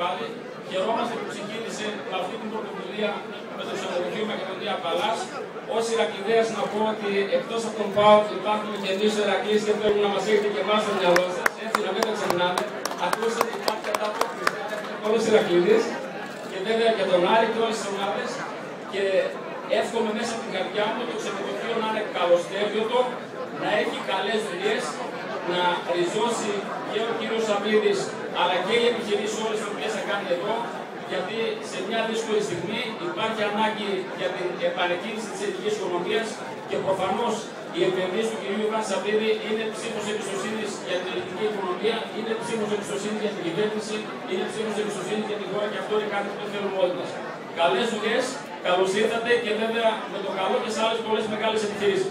Πάλι χαιρόμαστε που ξεκίνησε με αυτή την πρωτοβουλία με το Σωματοποιείο Μακεδονία Παλάς. Ω Ηρακλειδέα να πω ότι εκτός από τον ΠΑΟ υπάρχουν και εμείς ο Ηρακλή και θέλουμε να μας έχετε και εμάς στο μυαλό σας. Έτσι να μην το ξεχνάτε. Ακούσατε υπάρχει κατάπτωση όλο Ηρακλήδη και βέβαια και τον Άρη και όλες τις ομάδες. Και εύχομαι μέσα από την καρδιά μου το ξενοδοχείο να είναι καλοστέβιωτο, να έχει καλές δουλειές, να ριζώσει και ο κύριος Σαββίδη αλλά και οι επιχειρήσεις όλες τι οποίε θα κάνει εδώ, γιατί σε μια δύσκολη στιγμή υπάρχει ανάγκη για την επανεκκίνηση της ελληνικής οικονομίας και προφανώς η επενδύση του κ. Ιωάννη Σαββίδη είναι ψήφος εμπιστοσύνης για την ελληνική οικονομία, είναι ψήφος εμπιστοσύνης για την κυβέρνηση, είναι ψήφος εμπιστοσύνης για την χώρα και αυτό είναι κάτι που θέλουμε όλοι μας. Καλές δουλειές, καλώς ήρθατε και βέβαια με το καλό και σε άλλες πολλές μεγάλες επιχειρήσεις.